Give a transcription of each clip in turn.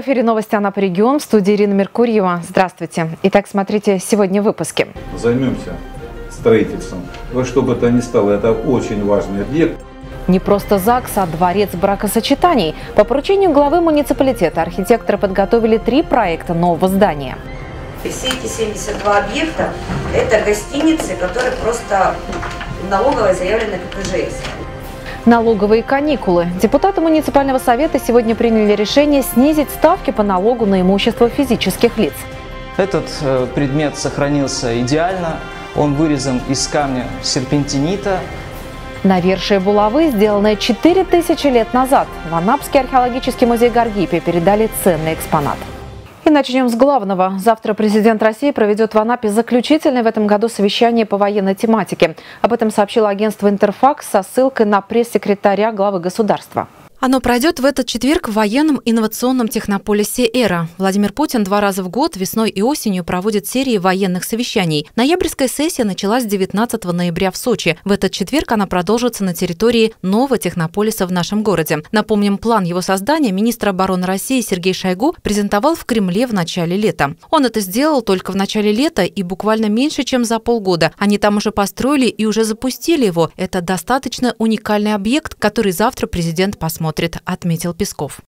В эфире новости Анапа регион. В студии Ирина Меркурьева. Здравствуйте. Итак, смотрите сегодня в выпуске. Займемся строительством. Во что бы то ни стало, это очень важный объект. Не просто ЗАГС, а дворец бракосочетаний. По поручению главы муниципалитета архитекторы подготовили три проекта нового здания. Все эти 72 объекта – это гостиницы, которые просто налоговой заявлены как ИЖС. Налоговые каникулы. Депутаты муниципального совета сегодня приняли решение снизить ставки по налогу на имущество физических лиц. Этот э, предмет сохранился идеально. Он вырезан из камня серпентинита. Навершие булавы, сделанное 4000 лет назад, в Анапский археологический музей Гаргипе передали ценный экспонат. И начнем с главного. Завтра президент России проведет в Анапе заключительное в этом году совещание по военной тематике. Об этом сообщило агентство «Интерфакс» со ссылкой на пресс-секретаря главы государства. Оно пройдет в этот четверг в военном инновационном технополисе «Эра». Владимир Путин два раза в год, весной и осенью, проводит серии военных совещаний. Ноябрьская сессия началась 19 ноября в Сочи. В этот четверг она продолжится на территории нового технополиса в нашем городе. Напомним, план его создания министр обороны России Сергей Шойгу презентовал в Кремле в начале лета. Он это сделал только в начале лета и буквально меньше, чем за полгода. Они там уже построили и уже запустили его. Это достаточно уникальный объект, который завтра президент посмотрит смотрит, отметил Песков.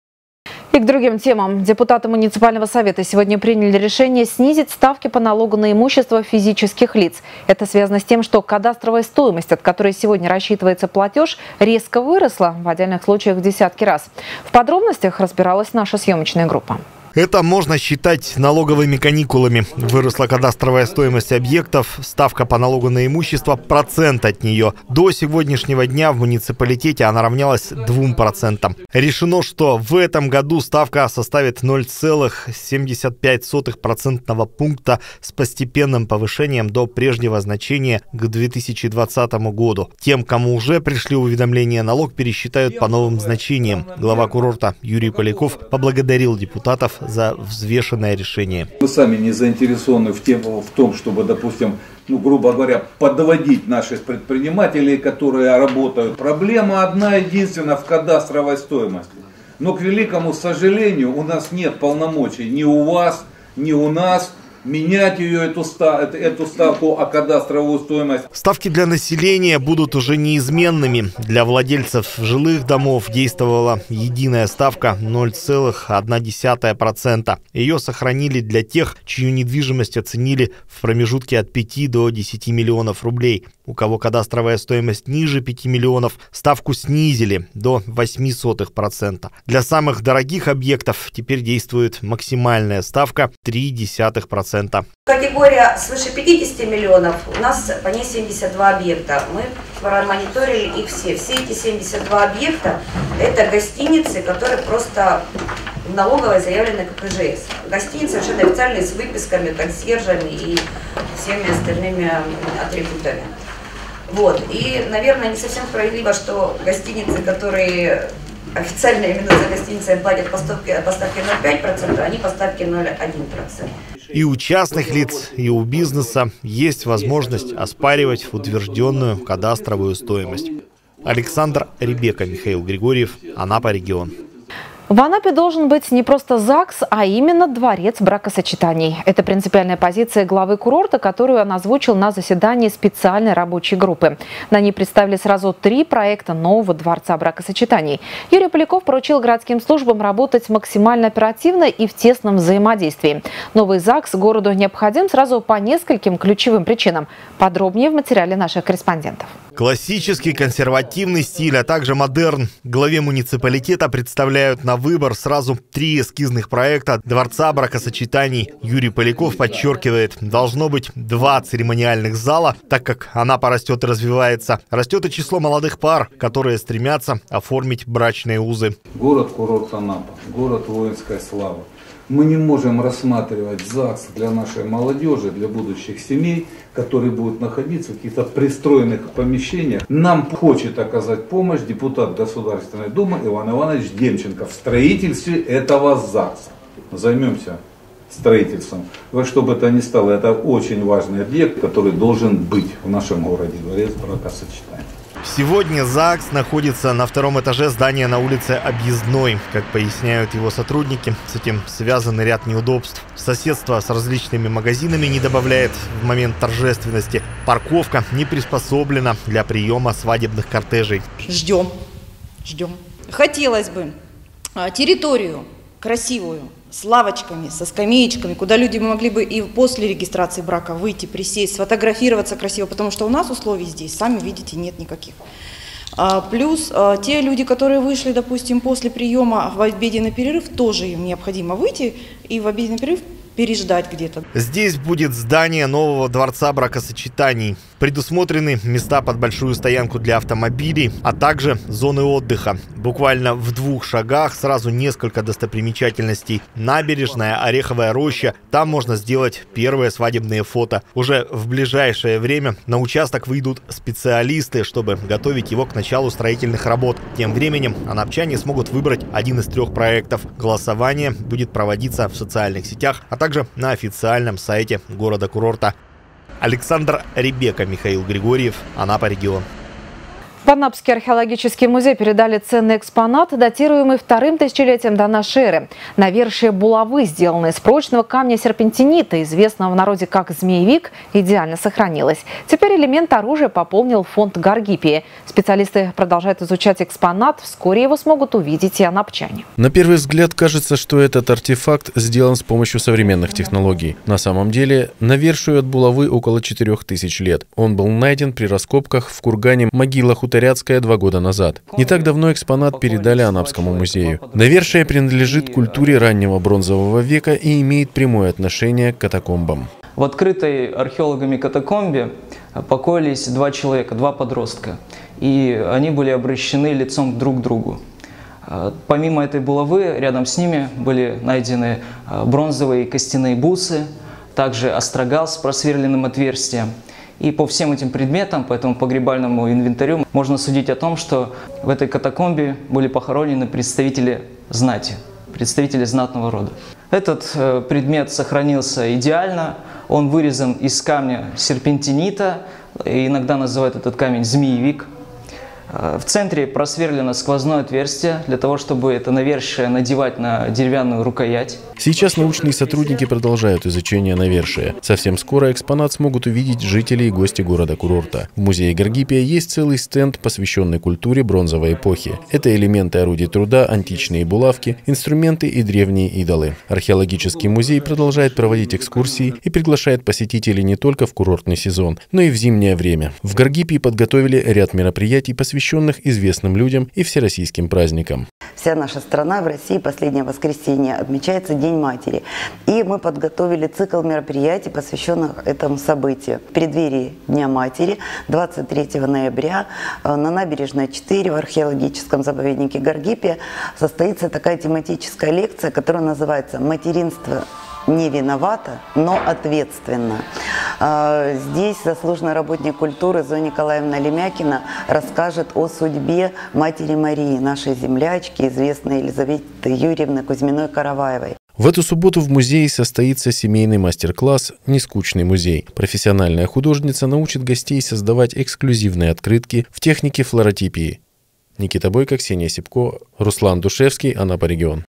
И к другим темам. Депутаты муниципального совета сегодня приняли решение снизить ставки по налогу на имущество физических лиц. Это связано с тем, что кадастровая стоимость, от которой сегодня рассчитывается платеж, резко выросла, в отдельных случаях в десятки раз. В подробностях разбиралась наша съемочная группа. Это можно считать налоговыми каникулами. Выросла кадастровая стоимость объектов, ставка по налогу на имущество, процент от нее. До сегодняшнего дня в муниципалитете она равнялась 2%. Решено, что в этом году ставка составит 0,75% пункта с постепенным повышением до прежнего значения к 2020 году. Тем, кому уже пришли уведомления, налог пересчитают по новым значениям. Глава курорта Юрий Поляков поблагодарил депутатов за взвешенное решение. Мы сами не заинтересованы в, тем, в том, чтобы, допустим, ну, грубо говоря, подводить наших предпринимателей, которые работают. Проблема одна единственная в кадастровой стоимости. Но, к великому сожалению, у нас нет полномочий ни у вас, ни у нас менять ее, эту, эту ставку, а кадастровую стоимость. Ставки для населения будут уже неизменными. Для владельцев жилых домов действовала единая ставка 0,1%. Ее сохранили для тех, чью недвижимость оценили в промежутке от 5 до 10 миллионов рублей. У кого кадастровая стоимость ниже 5 миллионов, ставку снизили до 0,08%. Для самых дорогих объектов теперь действует максимальная ставка 0,3%. Категория свыше 50 миллионов, у нас по ней 72 объекта. Мы промониторили их все. Все эти 72 объекта – это гостиницы, которые просто налоговой заявлены как ИЖС. Гостиницы совершенно официальные с выписками, консьержами и всеми остальными атрибутами. Вот. И, наверное, не совсем справедливо, что гостиницы, которые официально именно за гостиницами платят поставки, поставки 0,5%, а они поставки 0,1%. И у частных лиц, и у бизнеса есть возможность оспаривать утвержденную кадастровую стоимость. Александр Ребека, Михаил Григорьев, Анапа регион. В Анапе должен быть не просто ЗАГС, а именно дворец бракосочетаний. Это принципиальная позиция главы курорта, которую он озвучил на заседании специальной рабочей группы. На ней представили сразу три проекта нового дворца бракосочетаний. Юрий Поляков поручил городским службам работать максимально оперативно и в тесном взаимодействии. Новый ЗАГС городу необходим сразу по нескольким ключевым причинам. Подробнее в материале наших корреспондентов. Классический консервативный стиль, а также модерн главе муниципалитета представляют на выбор сразу три эскизных проекта Дворца бракосочетаний. Юрий Поляков подчеркивает, должно быть два церемониальных зала, так как она порастет и развивается. Растет и число молодых пар, которые стремятся оформить брачные узы. Город-курорт Анапа, город воинской славы мы не можем рассматривать ЗАГС для нашей молодежи, для будущих семей, которые будут находиться в каких-то пристроенных помещениях. Нам хочет оказать помощь депутат Государственной Думы Иван Иванович Демченко в строительстве этого ЗАГСа. Займемся строительством. Во что бы то ни стало, это очень важный объект, который должен быть в нашем городе, дворец бракосочетания. Сегодня ЗАГС находится на втором этаже здания на улице Объездной. Как поясняют его сотрудники, с этим связан ряд неудобств. Соседство с различными магазинами не добавляет в момент торжественности. Парковка не приспособлена для приема свадебных кортежей. Ждем, ждем. Хотелось бы а, территорию красивую, с лавочками, со скамеечками, куда люди могли бы и после регистрации брака выйти, присесть, сфотографироваться красиво, потому что у нас условий здесь, сами видите, нет никаких. А, плюс а, те люди, которые вышли, допустим, после приема в обеденный перерыв, тоже им необходимо выйти и в обеденный перерыв переждать где-то. Здесь будет здание нового дворца бракосочетаний. Предусмотрены места под большую стоянку для автомобилей, а также зоны отдыха. Буквально в двух шагах сразу несколько достопримечательностей. Набережная, Ореховая роща. Там можно сделать первые свадебные фото. Уже в ближайшее время на участок выйдут специалисты, чтобы готовить его к началу строительных работ. Тем временем анапчане смогут выбрать один из трех проектов. Голосование будет проводиться в социальных сетях, а также на официальном сайте города-курорта. Александр Ребека, Михаил Григорьев, Анапа регион. В Анапский археологический музей передали ценный экспонат, датируемый вторым тысячелетием до нашей эры. Навершие булавы, сделанные из прочного камня серпентинита, известного в народе как змеевик, идеально сохранилось. Теперь элемент оружия пополнил фонд Гаргипии. Специалисты продолжают изучать экспонат. Вскоре его смогут увидеть и анапчане. На первый взгляд кажется, что этот артефакт сделан с помощью современных технологий. На самом деле, навершию от булавы около 4000 лет. Он был найден при раскопках в кургане могила хуторя Зарядская два года назад. Не так давно экспонат передали Анапскому музею. Навершие принадлежит культуре раннего бронзового века и имеет прямое отношение к катакомбам. В открытой археологами катакомбе покоились два человека, два подростка. И они были обращены лицом друг к другу. Помимо этой булавы, рядом с ними были найдены бронзовые костяные бусы, также острогал с просверленным отверстием – и по всем этим предметам, по этому погребальному инвентарю, можно судить о том, что в этой катакомбе были похоронены представители знати, представители знатного рода. Этот э, предмет сохранился идеально, он вырезан из камня серпентинита, иногда называют этот камень змеевик – в центре просверлено сквозное отверстие для того, чтобы это навершие надевать на деревянную рукоять. Сейчас научные сотрудники продолжают изучение навершия. Совсем скоро экспонат смогут увидеть жители и гости города-курорта. В музее Гаргипия есть целый стенд, посвященный культуре бронзовой эпохи. Это элементы орудий труда, античные булавки, инструменты и древние идолы. Археологический музей продолжает проводить экскурсии и приглашает посетителей не только в курортный сезон, но и в зимнее время. В Гаргипии подготовили ряд мероприятий, посвященных посвященных известным людям и всероссийским праздникам. Вся наша страна в России последнее воскресенье отмечается День матери. И мы подготовили цикл мероприятий, посвященных этому событию. В преддверии Дня матери 23 ноября э, на набережной 4 в археологическом заповеднике Гаргипия состоится такая тематическая лекция, которая называется «Материнство не виновата, но ответственно. А, здесь заслуженный работник культуры Зоя Николаевна Лемякина расскажет о судьбе матери Марии, нашей землячки, известной Елизаветы Юрьевны Кузьминой-Караваевой. В эту субботу в музее состоится семейный мастер-класс «Нескучный музей». Профессиональная художница научит гостей создавать эксклюзивные открытки в технике флоротипии. Никита Бойко, Ксения Сипко, Руслан Душевский, Анапа регион.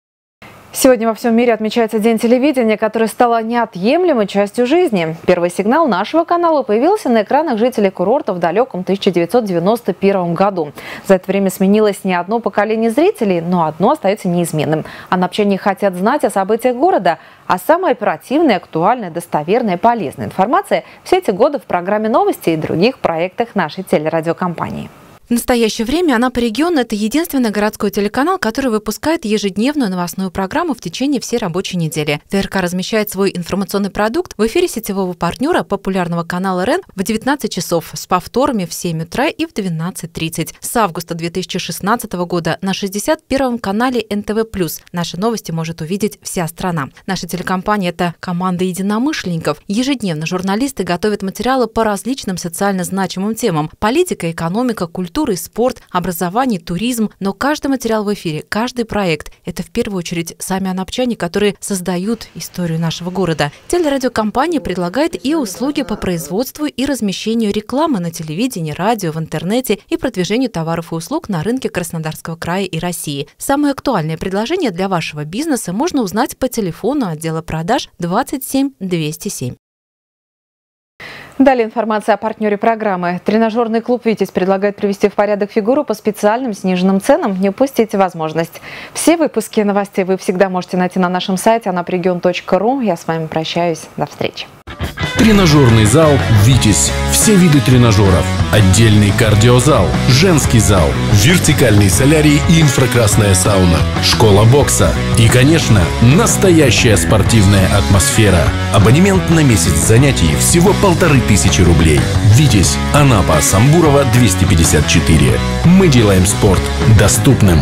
Сегодня во всем мире отмечается День телевидения, который стал неотъемлемой частью жизни. Первый сигнал нашего канала появился на экранах жителей курорта в далеком 1991 году. За это время сменилось не одно поколение зрителей, но одно остается неизменным. Анапчане хотят знать о событиях города, а самая оперативная, актуальная, достоверная полезная информация все эти годы в программе новости и других проектах нашей телерадиокомпании. В настоящее время она по региону – это единственный городской телеканал, который выпускает ежедневную новостную программу в течение всей рабочей недели. ТРК размещает свой информационный продукт в эфире сетевого партнера популярного канала РЕН в 19 часов с повторами в 7 утра и в 12.30. С августа 2016 года на 61-м канале НТВ+. Наши новости может увидеть вся страна. Наша телекомпания – это команда единомышленников. Ежедневно журналисты готовят материалы по различным социально значимым темам – политика, экономика, культура, культура и спорт, образование, туризм. Но каждый материал в эфире, каждый проект – это в первую очередь сами анапчане, которые создают историю нашего города. Телерадиокомпания предлагает и услуги по производству и размещению рекламы на телевидении, радио, в интернете и продвижению товаров и услуг на рынке Краснодарского края и России. Самые актуальные предложения для вашего бизнеса можно узнать по телефону отдела продаж 27 207. Далее информация о партнере программы. Тренажерный клуб «Витязь» предлагает привести в порядок фигуру по специальным сниженным ценам. Не упустите возможность. Все выпуски новостей вы всегда можете найти на нашем сайте anaprigion.ru. Я с вами прощаюсь. До встречи. Тренажерный зал «Витязь». Все виды тренажеров. Отдельный кардиозал, женский зал, вертикальный солярий и инфракрасная сауна, школа бокса и, конечно, настоящая спортивная атмосфера. Абонемент на месяц занятий всего полторы тысячи рублей. «Витязь», Анапа, Самбурова, 254. Мы делаем спорт доступным.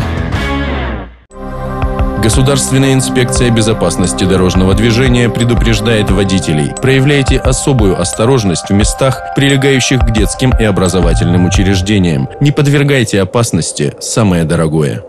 Государственная инспекция безопасности дорожного движения предупреждает водителей. Проявляйте особую осторожность в местах, прилегающих к детским и образовательным учреждениям. Не подвергайте опасности самое дорогое.